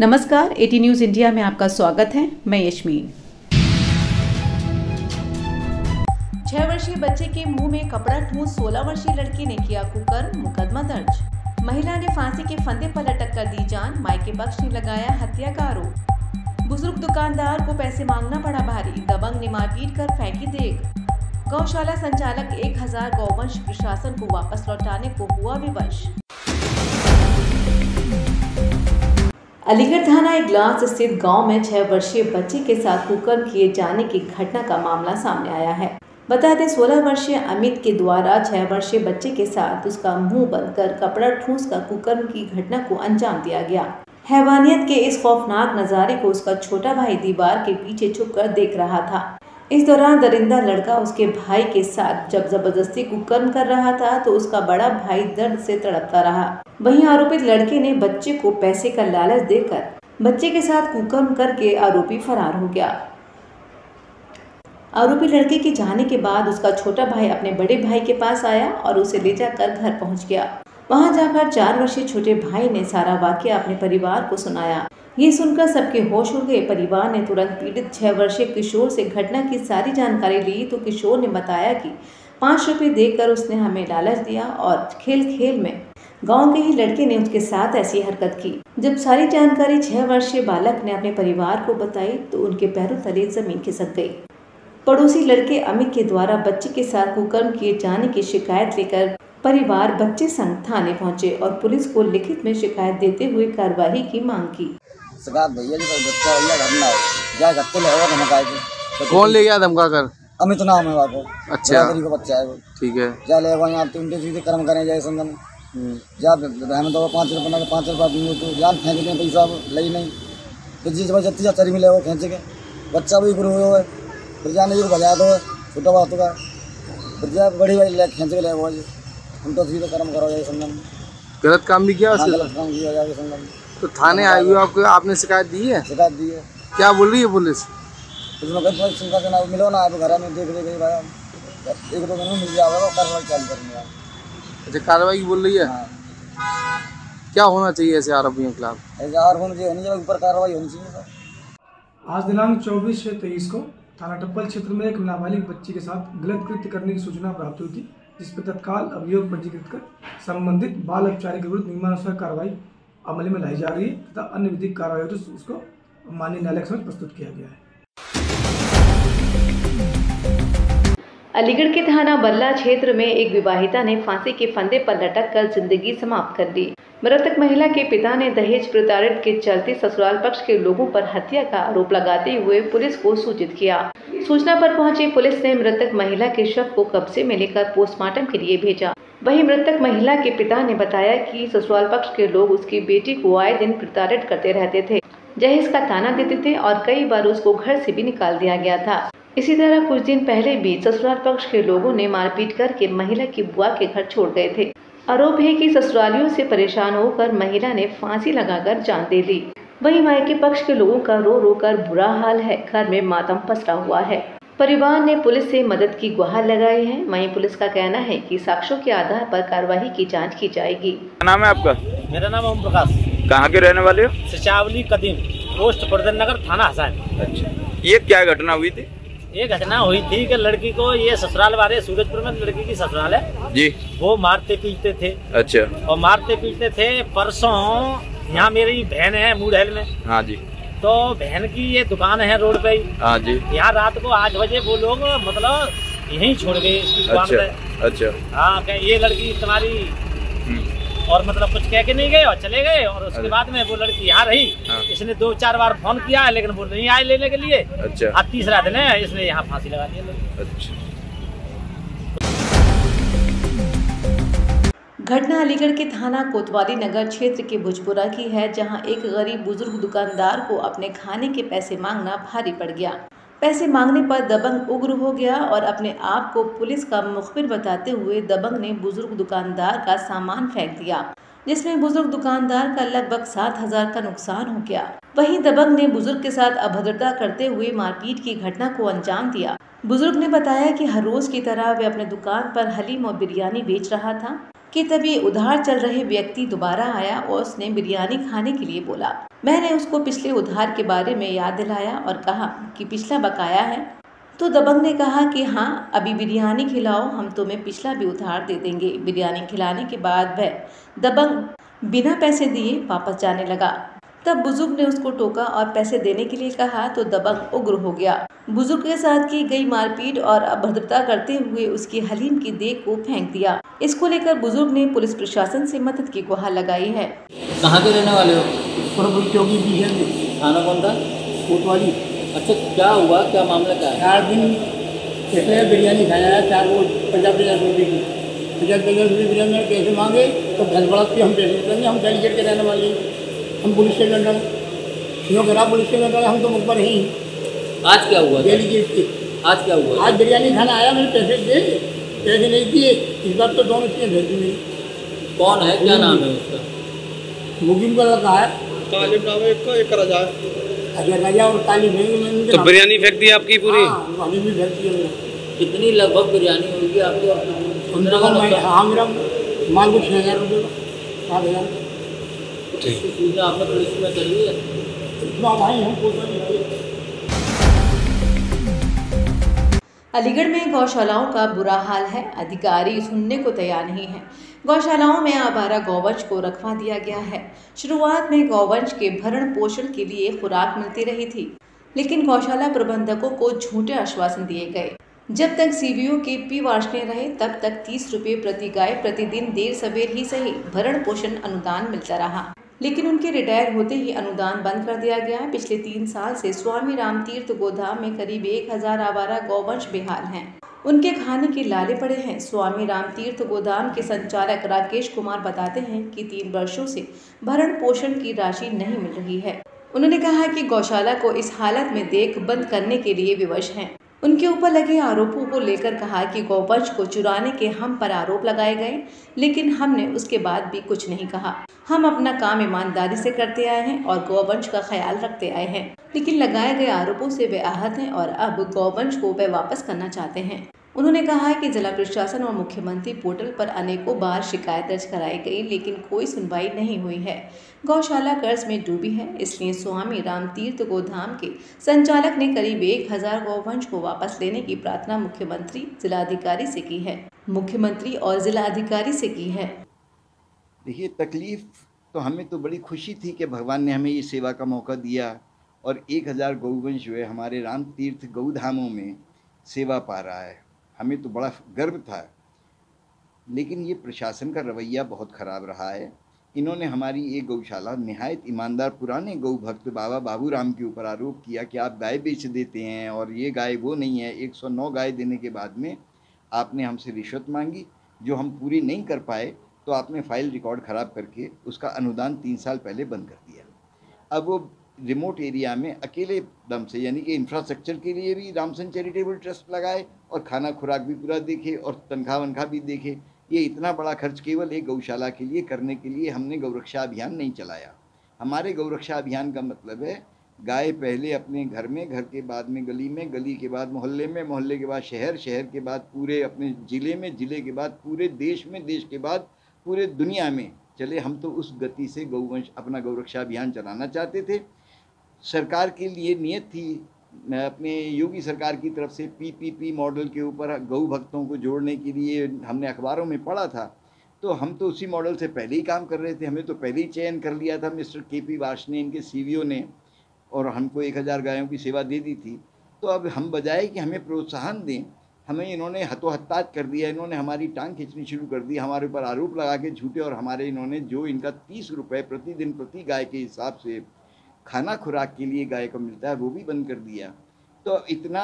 नमस्कार eighty news India में आपका स्वागत है। मैं यशमीन। छह वर्षीय बच्चे के मुँह में कपड़ा ठूस 16 वर्षीय लड़की ने किया कुकर, मुकदमा दर्ज। महिला ने फांसी के फंदे पर लटक कर दी जान मायके बख्श ने लगाया हत्या का आरोप। बुज़ुर्ग दुकानदार को पैसे मांगना पड़ा भारी, दबंग ने मारपीट कर फेंकी देख गौशाला संचालक 1000 गौवंश प्रशासन को वापस लौटाने को हुआ विवश। अलीगढ़ थाना ग्लास स्थित गाँव में छह वर्षीय बच्चे के साथ कुकर किए जाने की घटना का मामला सामने आया है। बता दें, सोलह वर्षीय अमित के द्वारा छह वर्षीय बच्चे के साथ उसका मुँह बंद कर कपड़ा ठूस कर कुकर्म की घटना को अंजाम दिया गया। हैवानियत के इस खौफनाक नज़ारे को उसका छोटा भाई दीवार के पीछे छुप कर देख रहा था। इस दौरान दरिंदा लड़का उसके भाई के साथ जब ज़बरदस्ती कुकर्म कर रहा था तो उसका बड़ा भाई दर्द से तड़पता रहा। वहीं आरोपित लड़के ने बच्चे को पैसे का लालच देकर बच्चे के साथ कुकर्म करके आरोपी फरार हो गया। आरोपी लड़के के जाने के बाद उसका छोटा भाई अपने बड़े भाई के पास आया और उसे ले जाकर घर पहुँच गया। वहाँ जाकर चार वर्षीय छोटे भाई ने सारा वाक्य अपने परिवार को सुनाया। ये सुनकर सबके होश उड़ गए। परिवार ने तुरंत पीड़ित छह वर्षीय किशोर से घटना की सारी जानकारी ली तो किशोर ने बताया कि पाँच रुपये देकर उसने हमें लालच दिया और खेल खेल में गाँव के ही लड़के ने उसके साथ ऐसी हरकत की। जब सारी जानकारी छह वर्षीय बालक ने अपने परिवार को बताई तो उनके पैरों तले ज़मीन खिसक गई। पड़ोसी लड़के अमित के द्वारा बच्चे के साथ कुकर्म किए जाने की शिकायत लेकर परिवार बच्चे संघ थाने पहुँचे और पुलिस को लिखित में शिकायत देते हुए कार्रवाई की मांग की। सरकार भैया जी बच्चा भैया घर क्या करते ले होगा धमका के कौन ले गया धमका कर? अमित नाम है बापू अच्छा। का बच्चा है वो। ठीक है। क्या ले गए आप तुम सीधे कर्म करें जाए संगम। जा हमें तो पाँच रुपये ना पाँच रुपये दूँगे तो जान फेंक दें पैसा अब लई नहीं। फिर जिस वजह जत्ती चरी मिले वो खींच के। बच्चा भी गुरु हुआ है। फिर जाने को बजा दो छोटा बात होगा फिर जा बड़ी भाई ले खींच के ले वो जी हम तो सीधे कर्म करो जाए संगम। गलत काम भी किया हाँ उसके गलत काम किया जाए संगम। तो थाने आई हुई आपको आपने शिकायत दी है? शिकायत दी है। क्या बोल रही है पुलिस? उसमें कहीं कोई चिंता करना मिलो ना आप घर में देख देख भाई एक दो दिन में मिल जाएगा कार्रवाई चालू करेंगे आप अच्छा कार्रवाई बोल रही है? हाँ। क्या होना चाहिए ऐसे आरोपियों के खिलाफ? ऐसे और होनी चाहिए होनी चाहिए ऊपर कार्रवाई होनी चाहिए आज दिनांक 24 छः तेईस को थाना टप्पल क्षेत्र में एक नाबालिग बच्ची के साथ गलत कृत्य करने की सूचना प्राप्त हुई थी। जिस पर तत्काल अभियोग पंजीकृत कर संबंधित बाल अपचारी के विरुद्ध नियमानुसार कार्रवाई अमल में लाई जा रही है तथा अन्य विधिक कार्रवाई तो उसको माननीय न्यायालय के समक्ष प्रस्तुत किया गया है। अलीगढ़ के थाना बल्ला क्षेत्र में एक विवाहिता ने फांसी के फंदे पर लटक कर ज़िंदगी समाप्त कर ली मृतक महिला के पिता ने दहेज प्रताड़ित के चलते ससुराल पक्ष के लोगों पर हत्या का आरोप लगाते हुए पुलिस को सूचित किया। सूचना पर पहुँची पुलिस ने मृतक महिला के शव को कब्जे में लेकर पोस्टमार्टम के लिए भेजा। वहीं मृतक महिला के पिता ने बताया कि ससुराल पक्ष के लोग उसकी बेटी को आए दिन प्रताड़ित करते रहते थे। जहेज का ताना देते थे और कई बार उसको घर से भी निकाल दिया गया था। इसी तरह कुछ दिन पहले भी ससुराल पक्ष के लोगों ने मारपीट करके महिला की बुआ के घर छोड़ गए थे। आरोप है कि ससुरालियों से परेशान होकर महिला ने फांसी लगाकर जान दे ली वहीं मायके पक्ष के लोगों का रो रो कर बुरा हाल है। घर में मातम पसरा हुआ है। परिवार ने पुलिस से मदद की गुहार लगाई है। वहीं पुलिस का कहना है कि साक्ष्यों के आधार पर कार्रवाई की जाँच की जाएगी। क्या नाम है आपका? मेरा नाम ओम प्रकाश। कहाँ के रहने वाले हो? सिचावली कदीम पोस्ट प्रदन नगर थाना हसन। अच्छा। ये क्या घटना हुई थी? ये घटना हुई थी कि लड़की को ये ससुराल वाले सूरजपुर में लड़की की ससुराल है। जी। वो मारते पीटते थे। अच्छा। और मारते पीटते थे परसों यहाँ मेरी बहन है मूढ़ेल में। हाँ जी। तो बहन की ये दुकान है रोड पे ही। हाँ जी। यहाँ रात को आठ बजे वो लोग मतलब यहीं छोड़ गए इसकी दुकान अच्छा पे। अच्छा। हाँ ये लड़की तुम्हारी हम्म, और मतलब कुछ कह के नहीं गए और चले गए और उसके बाद में वो लड़की यहाँ रही। हाँ। इसने दो चार बार फ़ोन किया है लेकिन वो नहीं आए लेने के लिए। अच्छा। आज तीसरा दिन है इसने यहाँ फांसी लगा दी अच्छा। घटना अलीगढ़ के थाना कोतवाली नगर क्षेत्र के भुजपुरा की है जहाँ एक गरीब बुज़ुर्ग दुकानदार को अपने खाने के पैसे मांगना भारी पड़ गया। पैसे मांगने पर दबंग उग्र हो गया और अपने आप को पुलिस का मुखबिर बताते हुए दबंग ने बुज़ुर्ग दुकानदार का सामान फेंक दिया, जिसमें बुज़ुर्ग दुकानदार का लगभग सात हज़ार का नुकसान हो गया। वहीं दबंग ने बुज़ुर्ग के साथ अभद्रता करते हुए मारपीट की घटना को अंजाम दिया। बुज़ुर्ग ने बताया कि हर रोज की तरह वे अपने दुकान पर हलीम और बिरयानी बेच रहा था। कि तभी उधार चल रहे व्यक्ति दोबारा आया और उसने बिरयानी खाने के लिए बोला। मैंने उसको पिछले उधार के बारे में याद दिलाया और कहा कि पिछला बकाया है। तो दबंग ने कहा कि हाँ अभी बिरयानी खिलाओ, हम तुम्हें पिछला भी उधार दे देंगे। बिरयानी खिलाने के बाद वह दबंग बिना पैसे दिए वापस जाने लगा। तब बुज़ुर्ग ने उसको टोका और पैसे देने के लिए कहा तो दबंग उग्र हो गया। बुज़ुर्ग के साथ की गई मारपीट और अभद्रता करते हुए उसकी हलीम की देह को फेंक दिया। इसको लेकर बुज़ुर्ग ने पुलिस प्रशासन से मदद की गुहार लगाई है। कहाँ के रहने वाले हो? थाना कौन था? कोतवाली। अच्छा क्या हुआ? क्या मामला क्या चार दिन बिरयानी खाया है चार वो पचास पचास रुपये की। पचास पचास रुपये बिरयानी पैसे मांगे तो भैंस बड़ा हम पैसे देंगे हम डेलीगेट के रहने वाले हैं। हम पुलिस स्टेशन डर क्यों करा पुलिस स्टेशन डर हम तो मुखबर हैं ही। आज क्या हुआ था? डेलीगेट के आज क्या हुआ आज बिरयानी खाना आया मैंने पैसे दिए। पैसे नहीं दिए इस बार तो दोनों चीज़ें भेज दी मेरी। कौन है? क्या नाम है उसका? मुकिम का लड़का है। तालिब नाम है एक एक रजा है। अजय राजा और काली भेंगे मैंने तो बिरयानी फेंक दी आपकी पूरी? हाँ भी भेज दी कितनी लगभग बिरयानी होगी आपकी? नुकसान? हाँ मेरा माल को छः हज़ार रुपये का सात हज़ार। इसकी सूचना आपने पुलिस में कर है? इतना भाई हम अलीगढ़ में गौशालाओं का बुरा हाल है। अधिकारी सुनने को तैयार नहीं है। गौशालाओं में आवारा गौवंश को रखवा दिया गया है। शुरुआत में गौवंश के भरण पोषण के लिए खुराक मिलती रही थी लेकिन गौशाला प्रबंधकों को झूठे आश्वासन दिए गए। जब तक सीबीओ के पी वार्षणे रहे तब तक तीस रुपये प्रति गाय प्रतिदिन देर सवेर ही सही भरण पोषण अनुदान मिलता रहा। लेकिन उनके रिटायर होते ही अनुदान बंद कर दिया गया है। पिछले तीन साल से स्वामी राम तीर्थ गोधाम में करीब एक हज़ार आवारा गौवंश बेहाल हैं। उनके खाने के लाले पड़े हैं। स्वामी राम तीर्थ गोदाम के संचालक राकेश कुमार बताते हैं कि तीन वर्षों से भरण पोषण की राशि नहीं मिल रही है। उन्होंने कहा कि गौशाला को इस हालत में देख बंद करने के लिए विवश हैं। उनके ऊपर लगे आरोपों को लेकर कहा कि गौवंश को चुराने के हम पर आरोप लगाए गए, लेकिन हमने उसके बाद भी कुछ नहीं कहा। हम अपना काम ईमानदारी से करते आए हैं और गौवंश का ख्याल रखते आए हैं। लेकिन लगाए गए आरोपों से वे आहत हैं और अब गौवंश को वे वापस करना चाहते हैं। उन्होंने कहा है कि जिला प्रशासन और मुख्यमंत्री पोर्टल पर अनेकों बार शिकायत दर्ज कराई गई, लेकिन कोई सुनवाई नहीं हुई है। गौशाला कर्ज में डूबी है, इसलिए स्वामी राम तीर्थ गोधाम के संचालक ने करीब एक हज़ार गौवंश को वापस लेने की प्रार्थना मुख्यमंत्री, जिलाधिकारी से की है। मुख्यमंत्री और जिलाधिकारी से की है। देखिए, तकलीफ़ तो हमें तो बड़ी खुशी थी कि भगवान ने हमें ये सेवा का मौका दिया और एक हज़ार गौवंश जो है हमारे राम तीर्थ गौधामों में सेवा पा रहा है। हमें तो बड़ा गर्व था। लेकिन ये प्रशासन का रवैया बहुत ख़राब रहा है। इन्होंने हमारी एक गौशाला, नहायत ईमानदार पुराने गौ भक्त बाबा बाबू राम के ऊपर आरोप किया कि आप गाय बेच देते हैं और ये गाय वो नहीं है 109 गाय देने के बाद में आपने हमसे रिश्वत मांगी। जो हम पूरी नहीं कर पाए तो आपने फ़ाइल रिकॉर्ड ख़राब करके उसका अनुदान तीन साल पहले बंद कर दिया। अब वो रिमोट एरिया में अकेले दम से, यानी कि इंफ्रास्ट्रक्चर के लिए भी रामसन चैरिटेबल ट्रस्ट लगाए और खाना खुराक भी पूरा देखे और तनख्वाह वनख्वाह भी देखे। ये इतना बड़ा खर्च केवल एक गौशाला के लिए करने के लिए हमने गौरक्षा अभियान नहीं चलाया। हमारे गौरक्षा अभियान का मतलब है, गाय पहले अपने घर में, घर के बाद में गली में, गली के बाद मोहल्ले में, मोहल्ले के बाद शहर शहर के बाद पूरे अपने ज़िले में, ज़िले के बाद पूरे देश में, देश के बाद पूरे दुनिया में चले। हम तो उस गति से गौवंश अपना गौरक्षा अभियान चलाना चाहते थे। सरकार के लिए नियत थी अपने योगी सरकार की तरफ़ से पीपीपी मॉडल के ऊपर गौ भक्तों को जोड़ने के लिए हमने अखबारों में पढ़ा था। तो हम तो उसी मॉडल से पहले ही काम कर रहे थे। हमें तो पहले ही चयन कर लिया था मिस्टर के पी वाश ने, इनके सीवीओ ने, और हमको एक हज़ार गायों की सेवा दे दी थी। तो अब हम बजाय कि हमें प्रोत्साहन दें, हमें इन्होंने हतोहत्ताज कर दिया, इन्होंने हमारी टांग खींचनी शुरू कर दी, हमारे ऊपर आरोप लगा के झूठे, और हमारे इन्होंने जो इनका तीस रुपये प्रतिदिन प्रति गाय के हिसाब से खाना खुराक के लिए गाय को मिलता है वो भी बंद कर दिया। तो इतना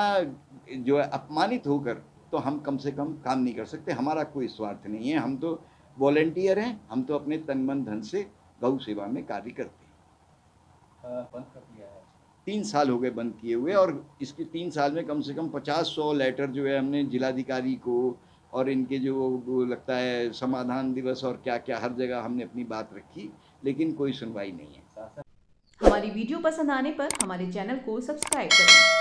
जो है अपमानित होकर तो हम कम से कम काम नहीं कर सकते। हमारा कोई स्वार्थ नहीं है। हम तो वॉलेंटियर हैं हम तो अपने तन मन धन से गौ सेवा में कार्य करते हैं। बंद कर दिया है। तीन साल हो गए बंद किए हुए और इसके तीन साल में कम से कम पचास सौ लेटर जो है हमने जिलाधिकारी को और इनके जो लगता है समाधान दिवस और क्या क्या हर जगह हमने अपनी बात रखी लेकिन कोई सुनवाई नहीं है। हमारी वीडियो पसंद आने पर हमारे चैनल को सब्सक्राइब करें।